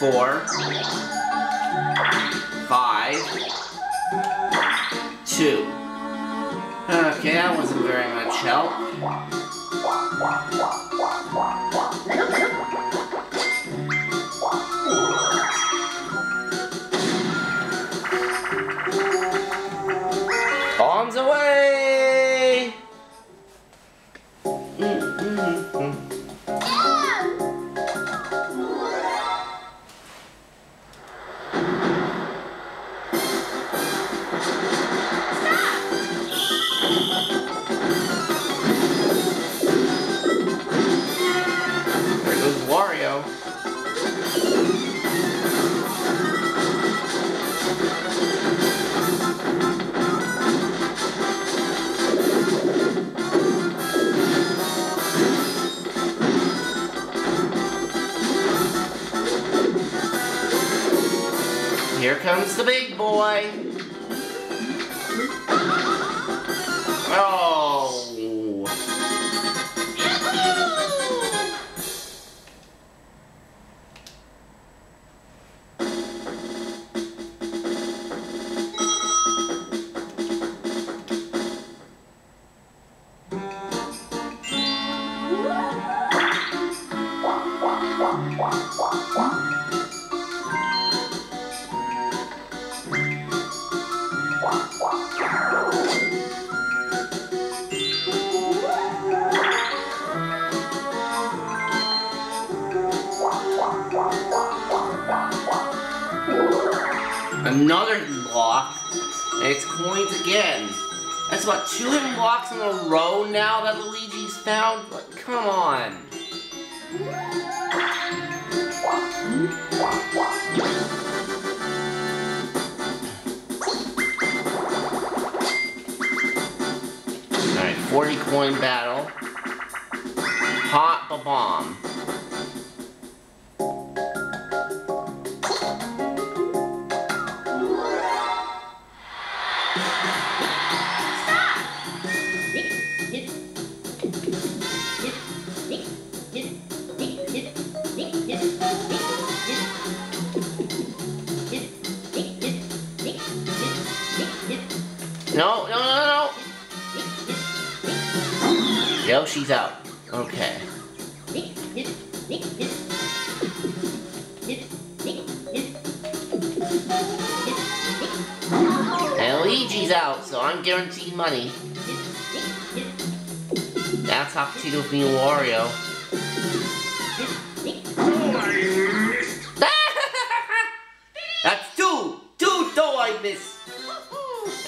Four. Five. Two. Okay, that wasn't very much help. Bombs away! Here comes the big boy. Oh. Another block, and it's coins again. That's what, two hidden blocks in a row now that Luigi's found? Like, come on. Alright, 40 coin battle. Hot bomb. No, no, no, no. Yoshi's out. Okay. And Luigi's out, so I'm guaranteed money. That's how to with Wario.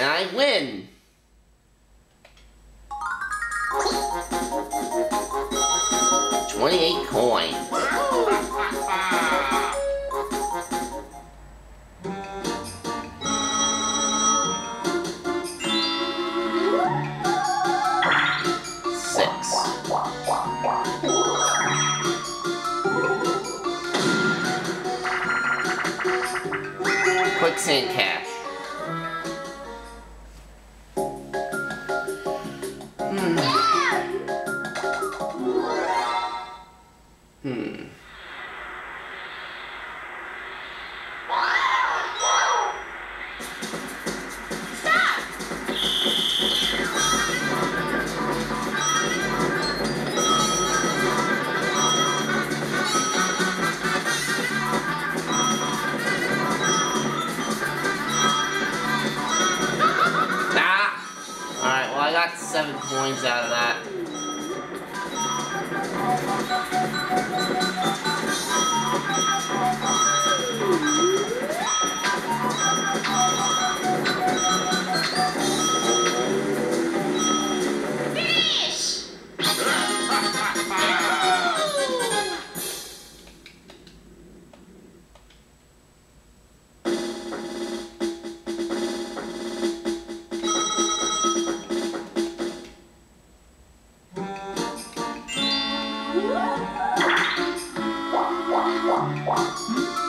And I win! Twenty-eight coins. Quicksand Cache.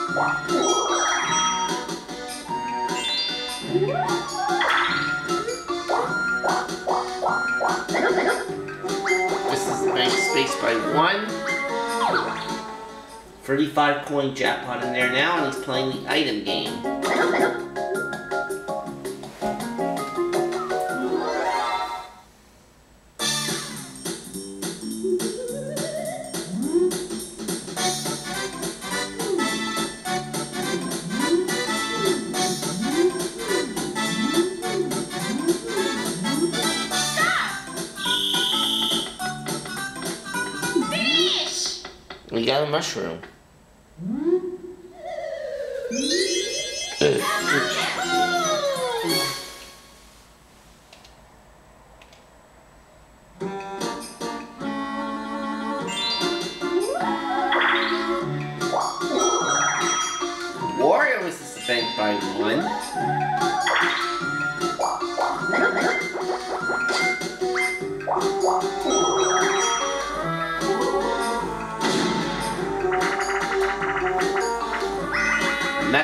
This is the bank space by one. 35 coin jackpot in there now, and he's playing the item game. Got mushroom. Wario is spanked by one.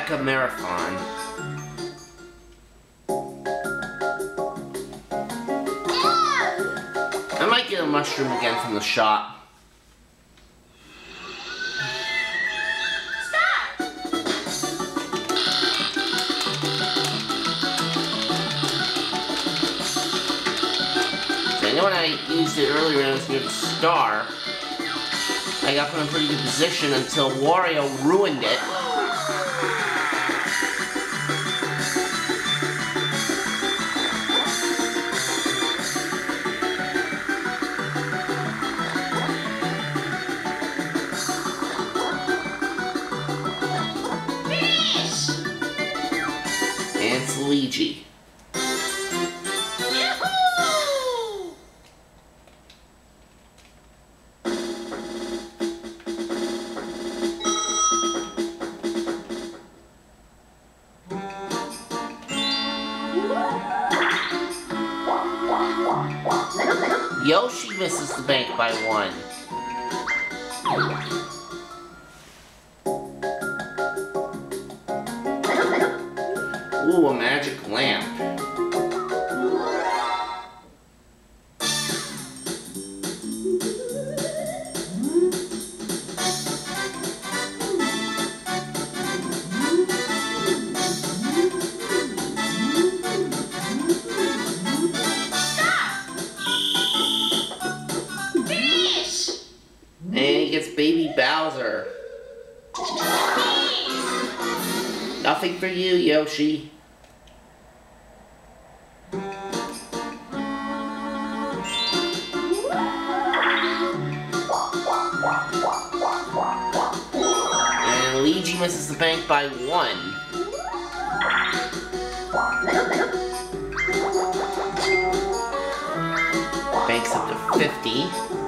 Mecha Marathon. I might get a mushroom again from the shop. When I used it earlier and I was near the star, I got put in a pretty good position until Wario ruined it. Misses the bank by one. Nothing for you, Yoshi. And Luigi misses the bank by one. Bank's up to 50.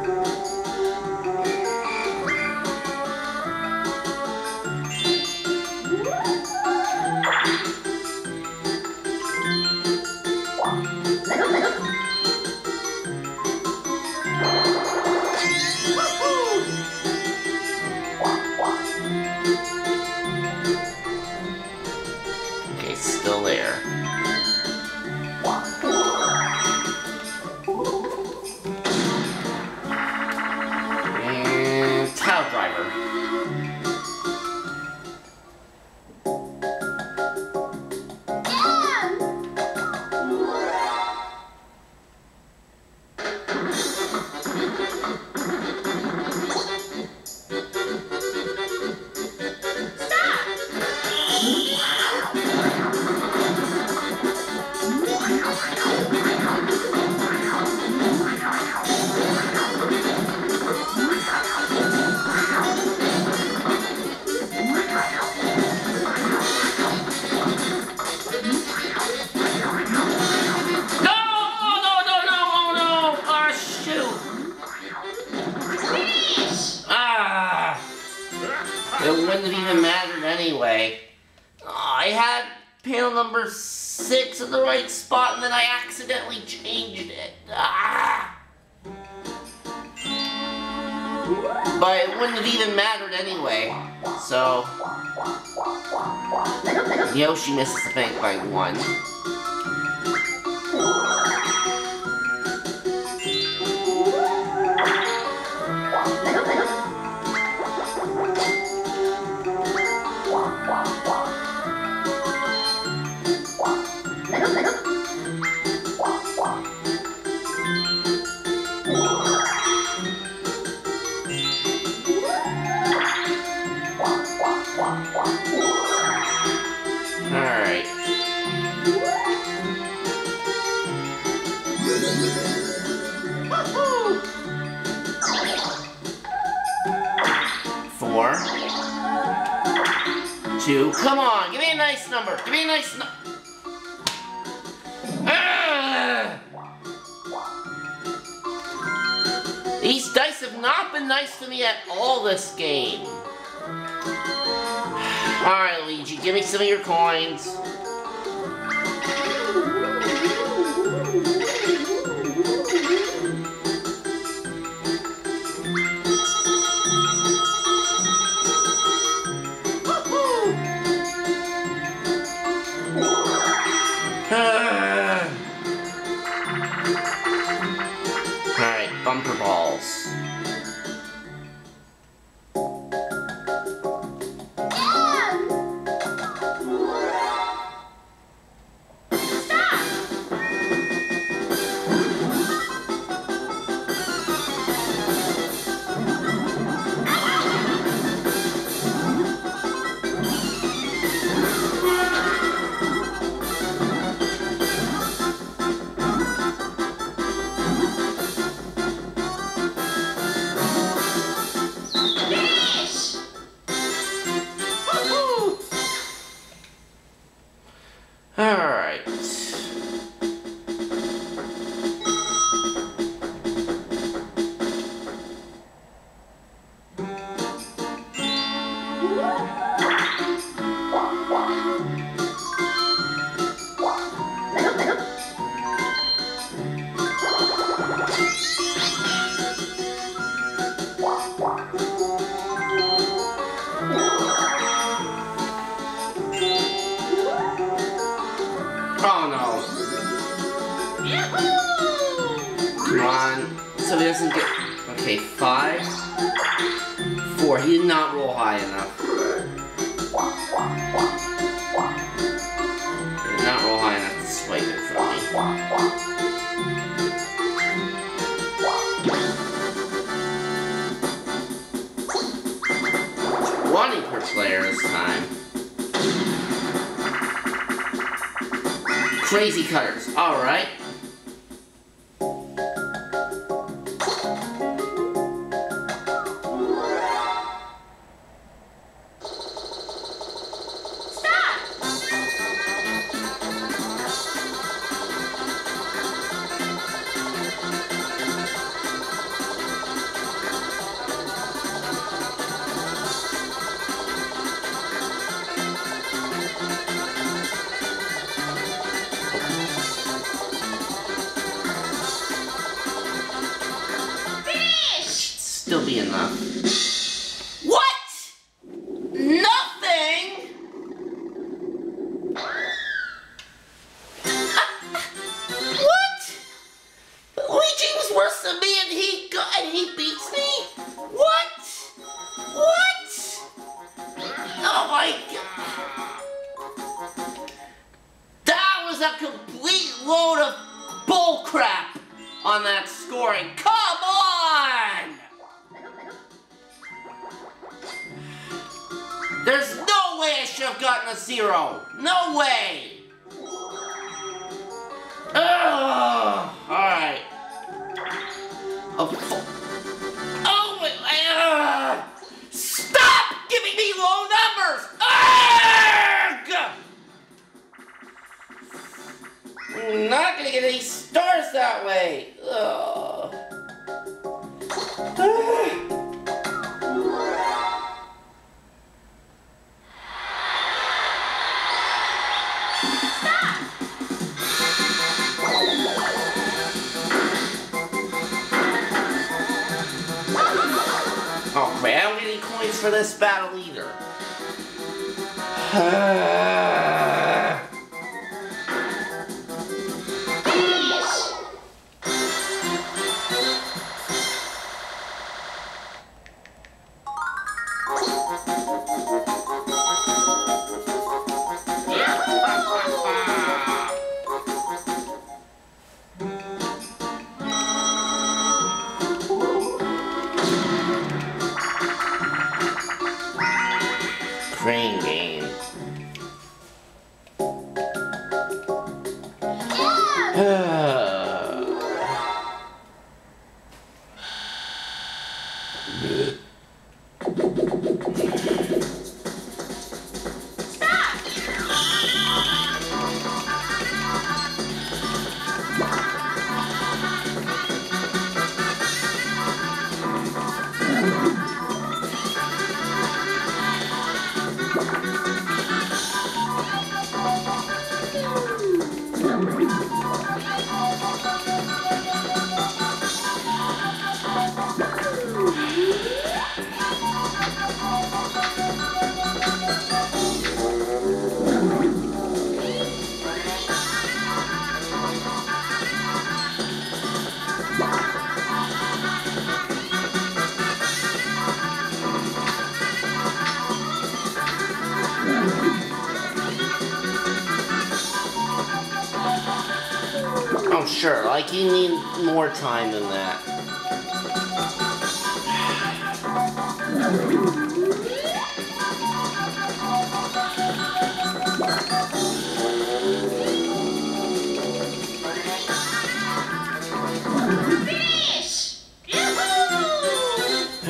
But it wouldn't have even mattered anyway. So Yoshi misses the bank by one. Come on, give me a nice number. Give me a nice number. These dice have not been nice to me at all this game. Alright, Luigi, give me some of your coins. Four. He did not roll high enough. He did not roll high enough to swipe it for me. Twenty per player this time. Crazy cutters. Alright. Finish! Oh man, I don't get any coins for this battle either. Crane sure. Like, you need more time than that.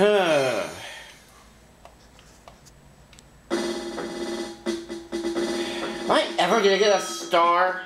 Am I ever gonna get a star?